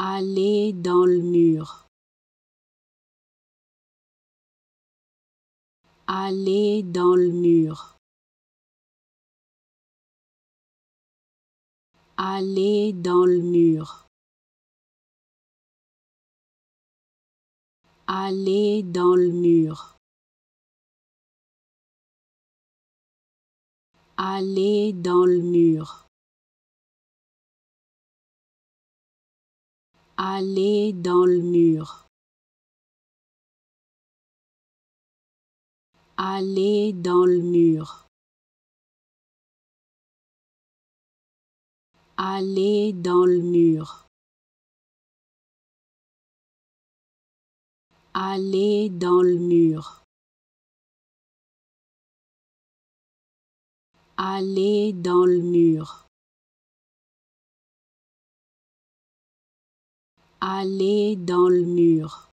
Aller dans le mur. Aller dans le mur. Aller dans le mur. Aller dans le mur. Aller dans le mur. Aller dans le mur. Aller dans le mur. Aller dans le mur. Aller dans le mur. Aller dans le mur. Aller dans le mur.